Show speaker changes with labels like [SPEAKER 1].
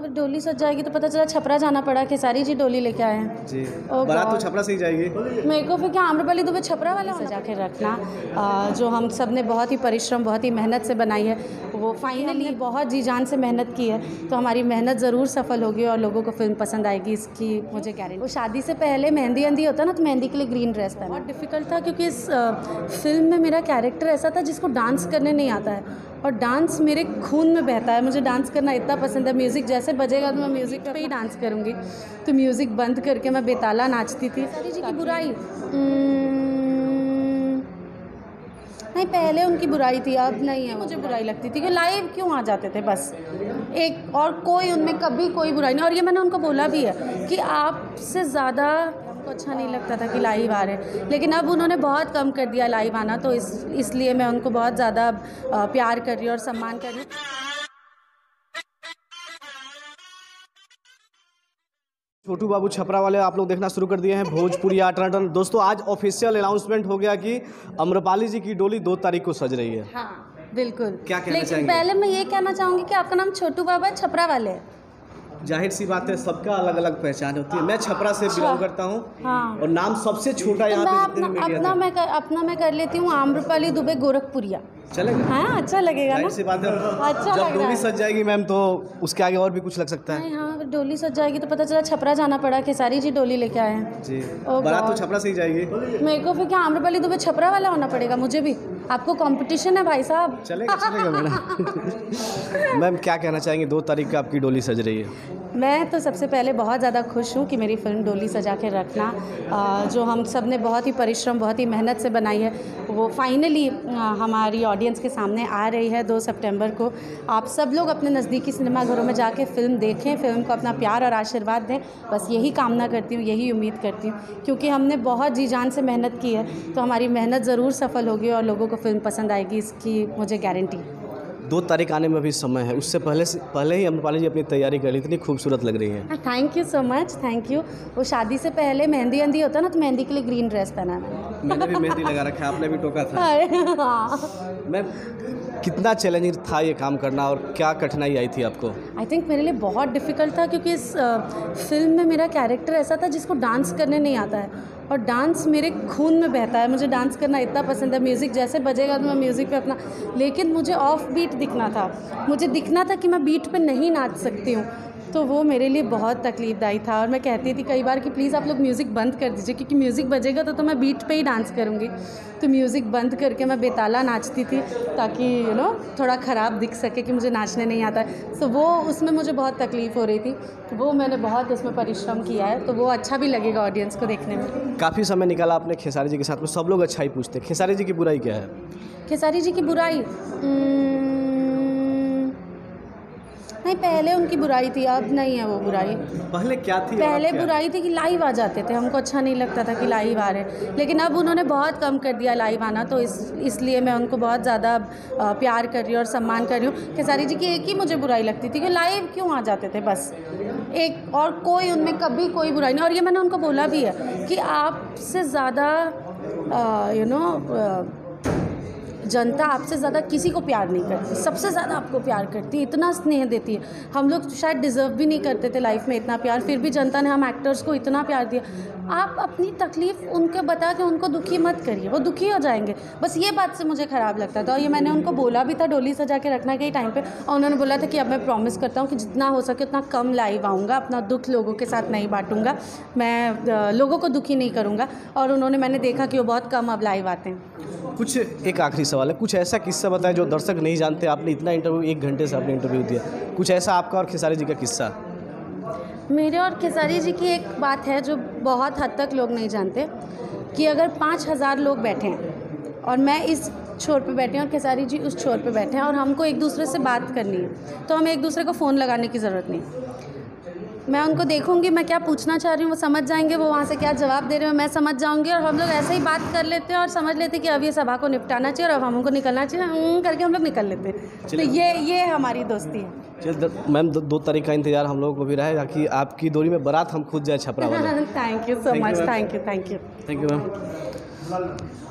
[SPEAKER 1] अगर डोली सज जाएगी तो पता चला छपरा जाना पड़ा खेसारी जी डोली लेके आए हैं।
[SPEAKER 2] जी। बारात तो छपरा से ही जाएगी।
[SPEAKER 1] मेरे को फिर क्या आम्रपाली दुबे छपरा वाला सजा के रखना आ, जो हम सबने बहुत ही परिश्रम बहुत ही मेहनत से बनाई है वो फाइनली बहुत जी जान से मेहनत की है तो हमारी मेहनत ज़रूर सफल होगी और लोगों को फ़िल्म पसंद आएगी इसकी मुझे गारंटी वो शादी से पहले मेहंदी अंदी होता ना तो मेहंदी के लिए ग्रीन ड्रेस पहना। बहुत डिफ़िकल्ट था क्योंकि इस फ़िल्म में मेरा कैरेक्टर ऐसा था जिसको डांस करने नहीं आता है। और डांस मेरे खून में बहता है। मुझे डांस करना इतना पसंद है। म्यूज़िक जैसे बजेगा तो मैं म्यूज़िक पे ही डांस करूँगी। तो म्यूज़िक बंद करके मैं बेताला नाचती थी। सारी जी की बुराई। नहीं पहले उनकी बुराई थी अब नहीं है मुझे बुराई लगती थी कि लाइव क्यों आ जाते थे? बस। एक और कोई उनमें कभी कोई बुराई नहीं। और ये मैंने उनको बोला भी है कि आपसे ज़्यादा हमको अच्छा नहीं लगता था कि लाइव आ रहे हैं। लेकिन अब उन्होंने बहुत कम कर दिया लाइव आना तो इस इसलिए मैं उनको बहुत ज़्यादा प्यार कर रही हूँ और सम्मान कर रही हूँ।
[SPEAKER 2] छोटू बाबू छपरा वाले आप लोग देखना शुरू कर दिए हैं भोजपुरी आटनाटन दोस्तों आज ऑफिशियल अनाउंसमेंट हो गया कि अम्रपाली जी की डोली दो तारीख को सज रही है।
[SPEAKER 1] हाँ बिल्कुल।
[SPEAKER 2] क्या कहना
[SPEAKER 1] लेकिन
[SPEAKER 2] चाहेंगे?
[SPEAKER 1] पहले मैं ये कहना चाहूँगी कि आपका नाम छोटू बाबा छपरा वाले हैं।
[SPEAKER 2] ज़ाहिर सी बात है सबका अलग अलग पहचान होती है। मैं छपरा से बिलोंग करता हूँ
[SPEAKER 1] हाँ।
[SPEAKER 2] और नाम सबसे छोटा यहाँ पे
[SPEAKER 1] अपना अपना मैं कर, अपना मैं कर लेती हूँ आम्रपाली दुबे गोरखपुरिया।
[SPEAKER 2] चलेगा?
[SPEAKER 1] हाँ अच्छा लगेगा ना?
[SPEAKER 2] सी बात है
[SPEAKER 1] अच्छा
[SPEAKER 2] जब डोली सज जाएगी मैम तो उसके आगे और भी कुछ लग सकता है।
[SPEAKER 1] नहीं हाँ डोली सज जाएगी तो पता चला छपरा जाना पड़ा खेसारी जी डोली लेके आए हैं।
[SPEAKER 2] जी।
[SPEAKER 1] Oh
[SPEAKER 2] बारात तो छपरा से ही जाएगी।
[SPEAKER 1] मेरे को फिर क्या आम्रपाली दुबे छपरा वाला होना पड़ेगा मुझे भी? आपको कंपटीशन है भाई साहब।
[SPEAKER 2] चलेगा चलेगा मैडम। मैम क्या कहना चाहेंगे? दो तारीख का आपकी डोली सज रही है।
[SPEAKER 1] मैं तो सबसे पहले बहुत ज़्यादा खुश हूँ कि मेरी फ़िल्म डोली सजा के रखना आ, जो हम सबने बहुत ही परिश्रम बहुत ही मेहनत से बनाई है वो फाइनली हमारी ऑडियंस के सामने आ रही है दो सितंबर को। आप सब लोग अपने नज़दीकी सिनेमाघरों में जाके फ़िल्म देखें फ़िल्म को अपना प्यार और आशीर्वाद दें। बस यही कामना करती हूँ यही उम्मीद करती हूँ क्योंकि हमने बहुत जी जान से मेहनत की है तो हमारी मेहनत ज़रूर सफल होगी और लोगों को फ़िल्म पसंद आएगी इसकी मुझे गारंटी है।
[SPEAKER 2] दो तारीख आने में अभी समय है। उससे पहले से पहले ही अम्रपाली जी अपनी तैयारी कर ली इतनी खूबसूरत लग रही है।
[SPEAKER 1] Thank you so much thank you वो शादी से पहले मेहंदी अंदी होता है ना तो मेहंदी के लिए ग्रीन ड्रेस पहना मैंने।
[SPEAKER 2] मैंने भी मेहंदी लगा रखा है आपने भी टोका था।
[SPEAKER 1] हाँ।
[SPEAKER 2] मैम कितना चैलेंजिंग था ये काम करना और क्या कठिनाई आई थी आपको?
[SPEAKER 1] आई थिंक मेरे लिए बहुत डिफ़िकल्ट था क्योंकि इस फ़िल्म में मेरा कैरेक्टर ऐसा था जिसको डांस करने नहीं आता है। और डांस मेरे खून में बहता है। मुझे डांस करना इतना पसंद है। म्यूज़िक जैसे बजेगा तो मैं म्यूज़िक पे अपना, लेकिन मुझे ऑफ़ बीट दिखना था। मुझे दिखना था कि मैं बीट पे नहीं नाच सकती हूँ। तो वो मेरे लिए बहुत तकलीफदायी था और मैं कहती थी कई बार कि प्लीज़ आप लोग म्यूज़िक बंद कर दीजिए क्योंकि म्यूज़िक बजेगा तो तो मैं बीट पे ही डांस करूँगी। तो म्यूज़िक बंद करके मैं बेताला नाचती थी ताकि यू नो थोड़ा ख़राब दिख सके कि मुझे नाचने नहीं आता। है तो वो उसमें मुझे बहुत तकलीफ़ हो रही थी। तो वो मैंने बहुत उसमें परिश्रम किया है तो वो अच्छा भी लगेगा ऑडियंस को देखने में।
[SPEAKER 2] काफ़ी समय निकाला आपने खेसारी जी के साथ में सब लोग अच्छा ही। पूछते खेसारी जी की बुराई क्या है?
[SPEAKER 1] खेसारी जी की बुराई नहीं पहले उनकी बुराई थी अब नहीं है वो बुराई।
[SPEAKER 2] पहले क्या थी
[SPEAKER 1] पहले
[SPEAKER 2] क्या
[SPEAKER 1] बुराई थी कि लाइव आ जाते थे हमको अच्छा नहीं लगता था कि लाइव आ रहे लेकिन अब उन्होंने बहुत कम कर दिया लाइव आना तो इस इसलिए मैं उनको बहुत ज़्यादा प्यार कर रही हूँ और सम्मान कर रही हूँ। खेसारी जी की एक ही मुझे बुराई लगती थी कि लाइव क्यों आ जाते थे बस। एक और कोई उनमें कभी कोई बुराई नहीं और ये मैंने उनको बोला भी है कि आपसे ज़्यादा यू नो जनता आपसे ज़्यादा किसी को प्यार नहीं करती, सबसे ज़्यादा आपको प्यार करती है, इतना स्नेह देती है। हम लोग शायद डिज़र्व भी नहीं करते थे लाइफ में इतना प्यार, फिर भी जनता ने हम एक्टर्स को इतना प्यार दिया। आप अपनी तकलीफ़ उनको बता के उनको दुखी मत करिए, वो दुखी हो जाएँगे। बस ये बात से मुझे ख़राब लगता था और ये मैंने उनको बोला भी था डोली सजा के रखना के टाइम पर और उन्होंने बोला था कि अब मैं प्रॉमिस करता हूँ कि जितना हो सके उतना कम लाइव आऊँगा, अपना दुख लोगों के साथ नहीं बांटूँगा। मैं लोगों को दुखी नहीं करूँगा और उन्होंने, मैंने देखा कि वो बहुत कम अब लाइव आते हैं।
[SPEAKER 2] कुछ एक आखिरी सवाल है। कुछ ऐसा किस्सा बताएँ जो दर्शक नहीं जानते। आपने इतना इंटरव्यू एक घंटे से आपने इंटरव्यू दिया। कुछ ऐसा आपका और खेसारी जी का किस्सा?
[SPEAKER 1] मेरे और खेसारी जी की एक बात है जो बहुत हद तक लोग नहीं जानते, कि अगर पाँच हज़ार लोग बैठे हैं और मैं इस छोर पे बैठे हैं और खेसारी जी उस छोर पे बैठे हैं और हमको एक दूसरे से बात करनी है तो हमें एक दूसरे को फ़ोन लगाने की ज़रूरत नहीं। मैं उनको देखूँगी मैं क्या पूछना चाह रही हूँ वो समझ जाएँगे वो वहाँ से क्या जवाब दे रहे हो मैं समझ जाऊँगी और हम लोग ऐसे ही बात कर लेते हैं और समझ लेते हैं कि अब ये सभा को निपटाना चाहिए और अब हमको निकलना चाहिए करके हम लोग निकल लेते हैं। तो। ये ये हमारी दोस्ती है।
[SPEAKER 2] चल मैम दो, दो तारीख का इंतज़ार हम लोगों को भी रहा है ताकि आपकी दूरी में बारात हम खुद जाए Chhapra
[SPEAKER 1] thank you so much thank you thank you
[SPEAKER 2] thank you ma'am